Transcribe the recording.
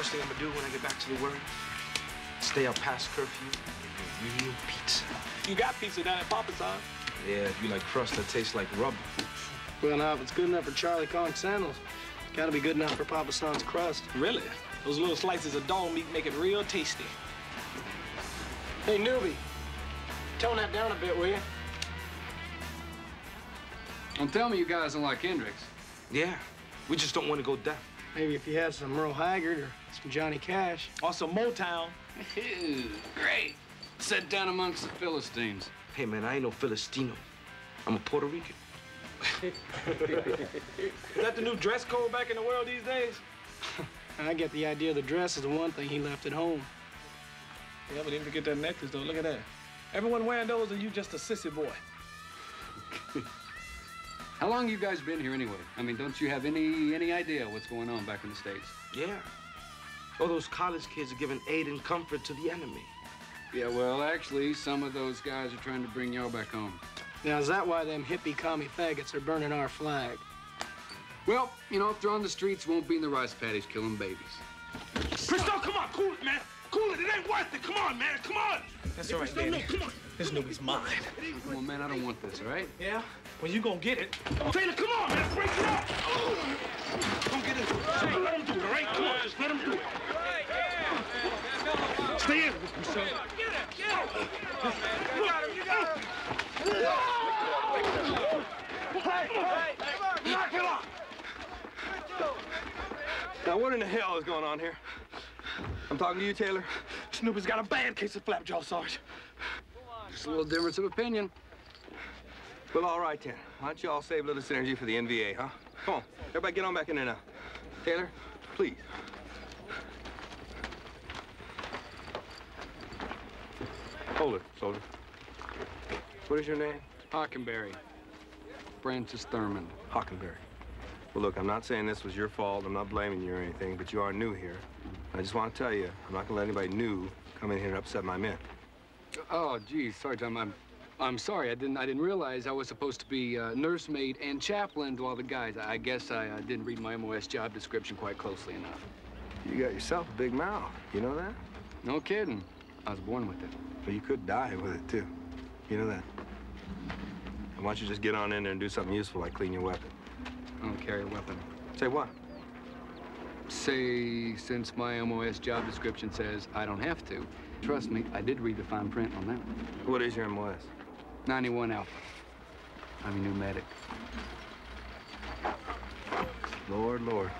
First thing I'm gonna do when I get back to the work, stay up past curfew, and get real pizza. You got pizza down at Papa's, San. Yeah, if you like crust that tastes like rubber. Well, now, if it's good enough for Charlie Cong Sandals, it's gotta be good enough for Papa San's crust. Really? Those little slices of dog meat make it real tasty. Hey, newbie, tone that down a bit, will you? Don't tell me you guys don't like Hendrix. Yeah, we just don't want to go deaf. Maybe if you had some Merle Haggard or some Johnny Cash. Or some Motown. Ew, great. Sit down amongst the Philistines. Hey, man, I ain't no Filistino. I'm a Puerto Rican. Is that the new dress code back in the world these days? I get the idea the dress is the one thing he left at home. Yeah, but didn't forget that necklace, though. Look at that. Everyone wearing those, and you just a sissy boy. How long you guys been here anyway? I mean, don't you have any any idea what's going on back in the States? Yeah. All those college kids are giving aid and comfort to the enemy. Yeah, well, actually, some of those guys are trying to bring y'all back home. Now, is that why them hippie commie faggots are burning our flag? Well, you know, if they're on the streets, won't be in the rice paddies killing babies. Christo, come on, cool it, man. Cool it. It ain't worth it. Come on, man. Come on. That's all right, Danny. This newbie's mine. Come on, man, I don't want this, all right? Yeah? Well, you gonna get it. Taylor, come on, man. Break it up. Don't get in. Let him do it, all right? Come on, just let him do it. Stay in. Knock it off. Now, what in the hell is going on here? I'm talking to you, Taylor. Snoopy's got a bad case of flapjaw, Sarge. Just a little difference of opinion. Well, all right, then. Why don't you all save a little synergy for the NVA, huh? Come on. Everybody get on back in there now. Taylor, please. Hold it, soldier. What is your name? Hockenberry. Francis Thurman. Hockenberry. Well, look, I'm not saying this was your fault. I'm not blaming you or anything, but you are new here. I just want to tell you, I'm not going to let anybody new come in here and upset my men. Oh, geez, Sergeant, I'm, I'm, I'm sorry. I didn't, I didn't realize I was supposed to be uh, nursemaid and chaplain to all the guys. I, I guess I, I didn't read my MOS job description quite closely enough. You got yourself a big mouth. You know that? No kidding. I was born with it. But you could die with it, too. You know that? And why don't you just get on in there and do something useful, like clean your weapon? I don't carry a weapon. Say what? Say, since my MOS job description says I don't have to, trust me, I did read the fine print on that one. What is your MOS? 91 Alpha. I'm a new medic. Lord, Lord.